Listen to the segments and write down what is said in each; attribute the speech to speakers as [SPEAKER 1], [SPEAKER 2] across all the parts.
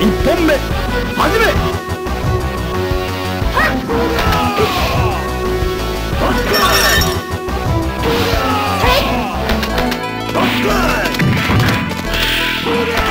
[SPEAKER 1] 1本目始めはっ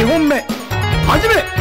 [SPEAKER 1] 2本目。始め。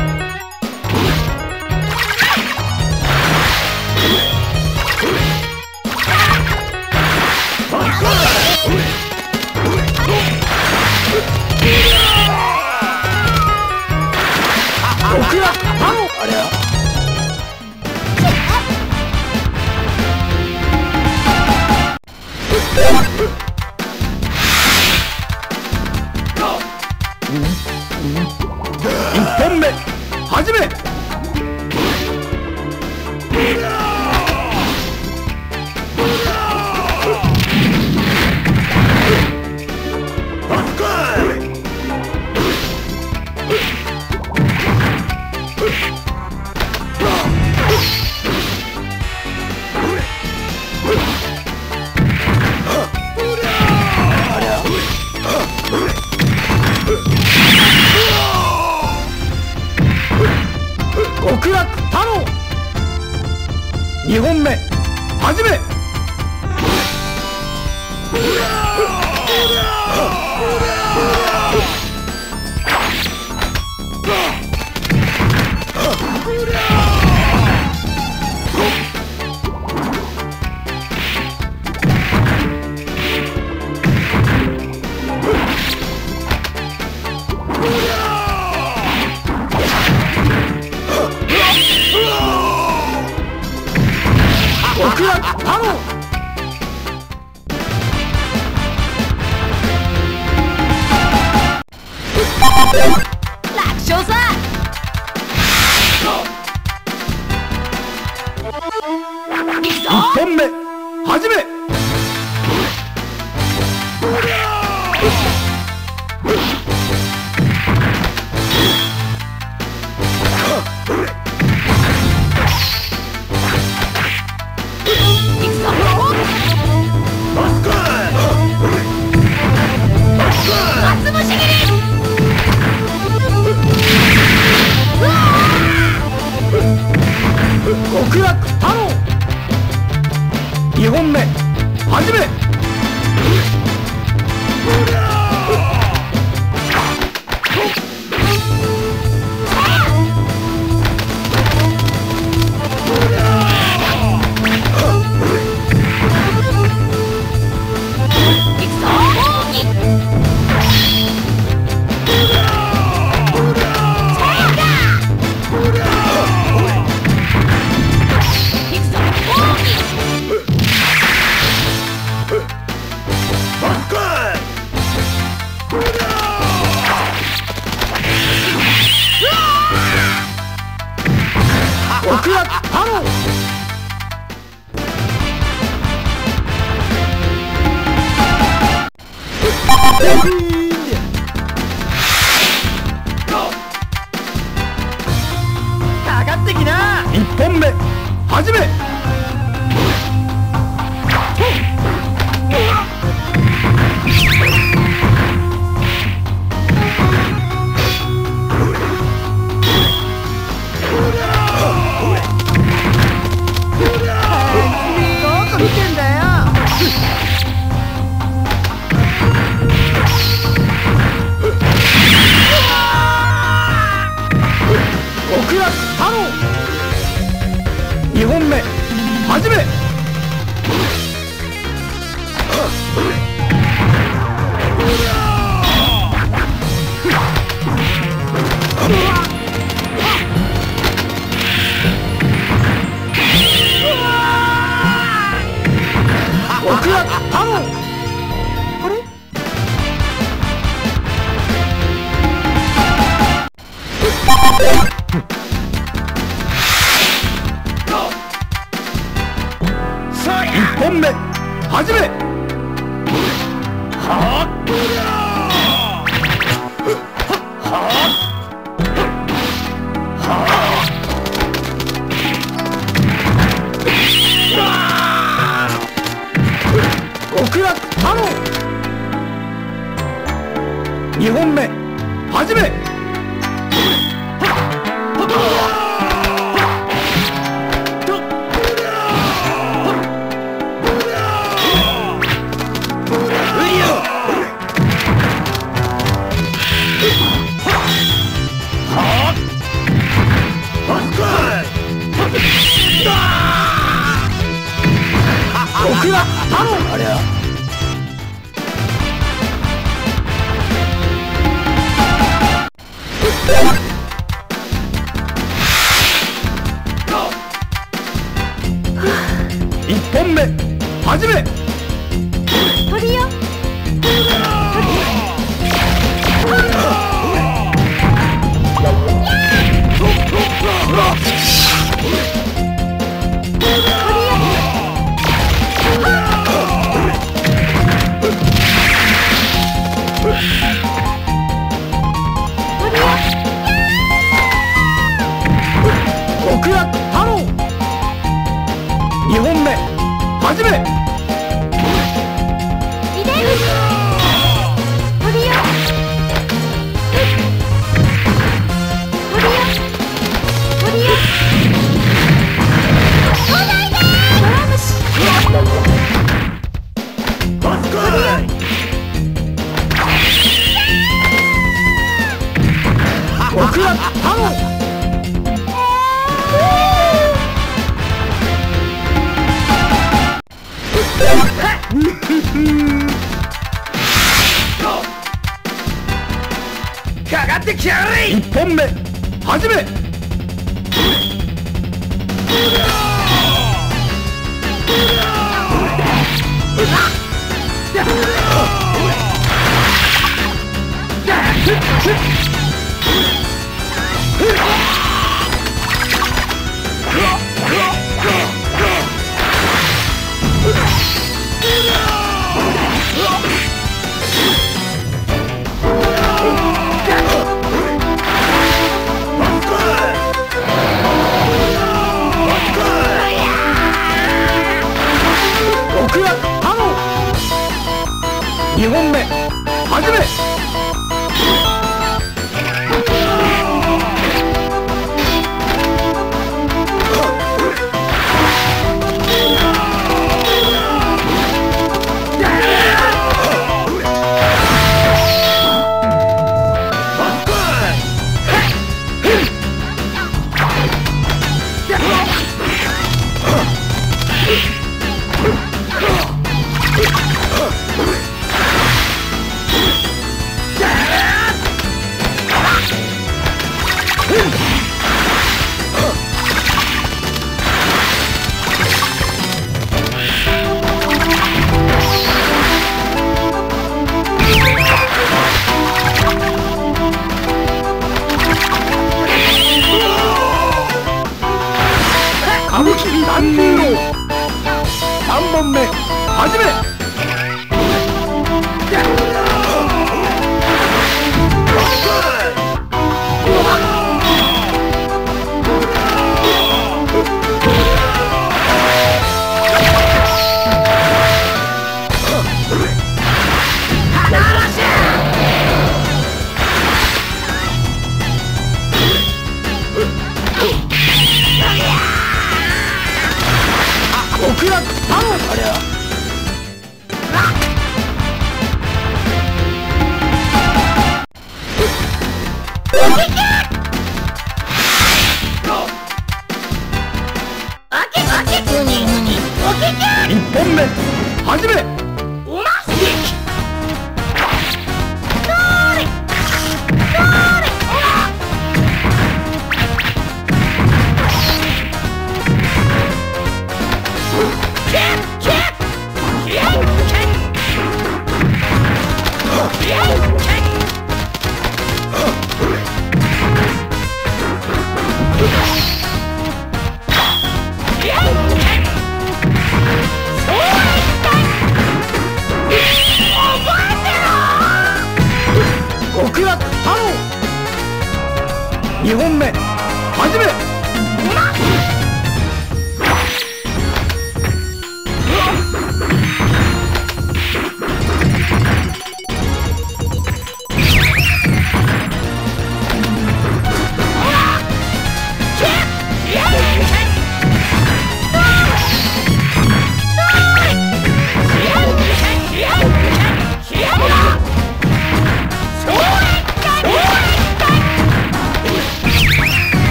[SPEAKER 1] 極楽太郎2本目。始め。極楽太郎あれは2本目。始め。そう。だかかってきやがれ一本目。始め2本目。始め。Hmph!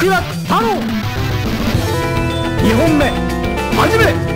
[SPEAKER 1] 極楽太郎2本目始め。